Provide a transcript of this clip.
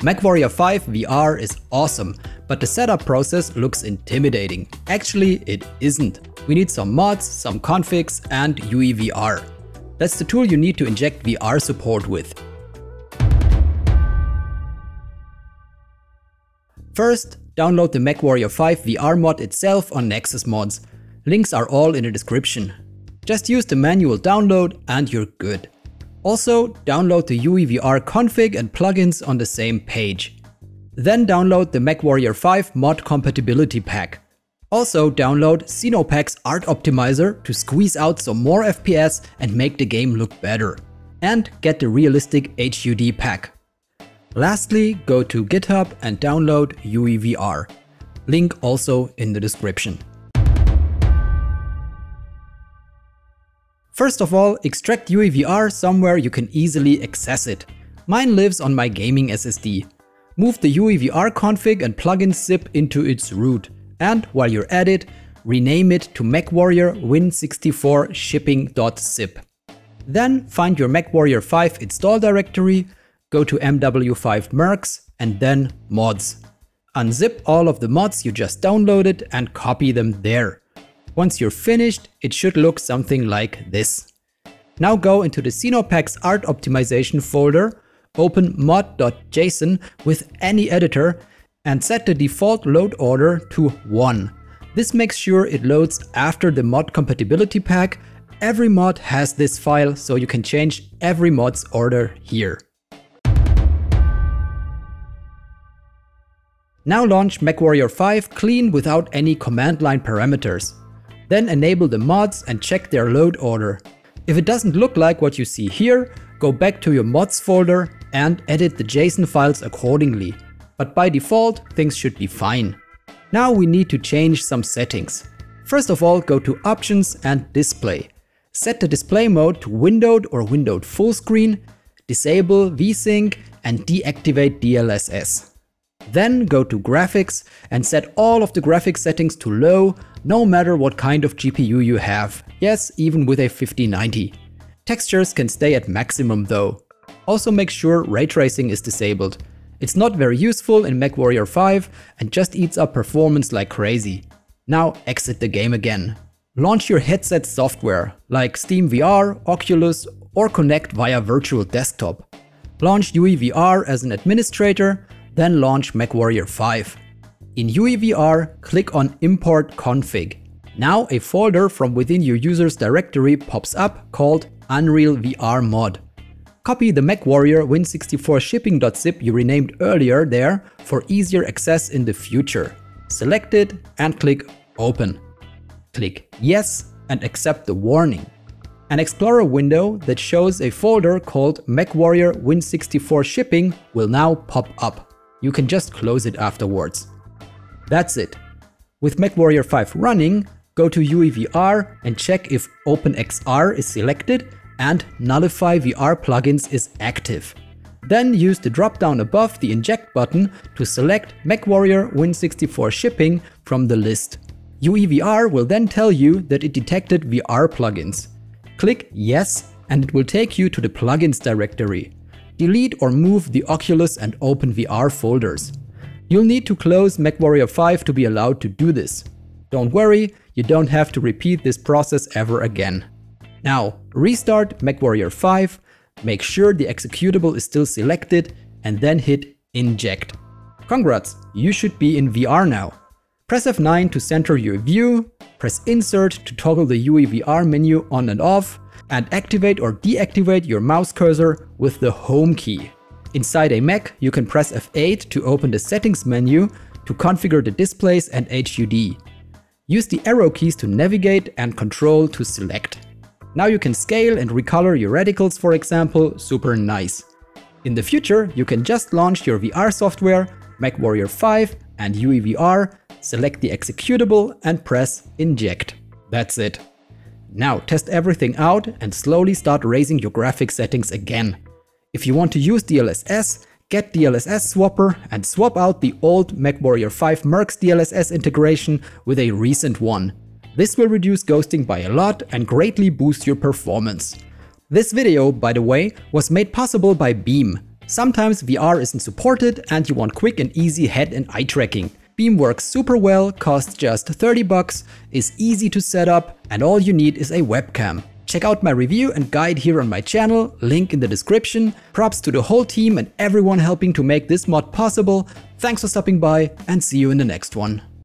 MechWarrior 5 VR is awesome, but the setup process looks intimidating. Actually, it isn't. We need some mods, some configs, and UEVR. That's the tool you need to inject VR support with. First, download the MechWarrior 5 VR mod itself on Nexus Mods. Links are all in the description. Just use the manual download and you're good. Also, download the UEVR config and plugins on the same page. Then download the MechWarrior 5 mod compatibility pack. Also download Xenopax Art Optimizer to squeeze out some more FPS and make the game look better. And get the realistic HUD pack. Lastly, go to GitHub and download UEVR. Link also in the description. First of all, extract UEVR somewhere you can easily access it. Mine lives on my gaming SSD. Move the UEVR config and plugin zip into its root, and while you're at it, rename it to MechWarrior Win64 shipping.zip. Then find your MechWarrior 5 install directory, go to MW5 Mercs, and then mods. Unzip all of the mods you just downloaded and copy them there. Once you're finished, it should look something like this. Now go into the Xenopax art optimization folder, open mod.json with any editor and set the default load order to 1. This makes sure it loads after the mod compatibility pack. Every mod has this file, so you can change every mod's order here. Now launch MechWarrior 5 clean without any command line parameters. Then enable the mods and check their load order. If it doesn't look like what you see here, go back to your mods folder and edit the JSON files accordingly. But by default, things should be fine. Now we need to change some settings. First of all, go to Options and Display. Set the display mode to windowed or windowed full screen, disable VSync and deactivate DLSS. Then go to graphics and set all of the graphics settings to low, no matter what kind of GPU you have. Yes, even with a 5090. Textures can stay at maximum though. Also make sure ray tracing is disabled. It's not very useful in MechWarrior 5 and just eats up performance like crazy. Now exit the game again. Launch your headset software, like Steam VR, Oculus, or connect via virtual desktop. Launch UEVR as an administrator then launch MechWarrior 5. In UEVR, click on Import Config. Now a folder from within your user's directory pops up called Unreal VR Mod. Copy the MechWarrior Win64 shipping.zip you renamed earlier there for easier access in the future. Select it and click Open. Click Yes and accept the warning. An Explorer window that shows a folder called MechWarrior Win64 Shipping will now pop up you can just close it afterwards. That's it. With MechWarrior 5 running, go to UEVR and check if OpenXR is selected and Nullify VR plugins is active. Then use the drop-down above the inject button to select MechWarrior Win64 shipping from the list. UEVR will then tell you that it detected VR plugins. Click yes and it will take you to the plugins directory delete or move the Oculus and OpenVR folders. You'll need to close MechWarrior 5 to be allowed to do this. Don't worry, you don't have to repeat this process ever again. Now, restart MechWarrior 5, make sure the executable is still selected, and then hit Inject. Congrats, you should be in VR now. Press F9 to center your view, press Insert to toggle the UEVR menu on and off, and activate or deactivate your mouse cursor with the Home key. Inside a mech, you can press F8 to open the settings menu to configure the displays and HUD. Use the arrow keys to navigate and control to select. Now you can scale and recolor your reticles for example, super nice. In the future, you can just launch your VR software, MechWarrior 5 and UEVR, select the executable and press inject. That's it. Now test everything out and slowly start raising your graphics settings again. If you want to use DLSS, get DLSS Swapper and swap out the old MechWarrior 5 Mercs DLSS integration with a recent one. This will reduce ghosting by a lot and greatly boost your performance. This video, by the way, was made possible by Beam. Sometimes VR isn't supported and you want quick and easy head and eye tracking. Beam works super well, costs just 30 bucks, is easy to set up, and all you need is a webcam. Check out my review and guide here on my channel, link in the description. Props to the whole team and everyone helping to make this mod possible. Thanks for stopping by and see you in the next one.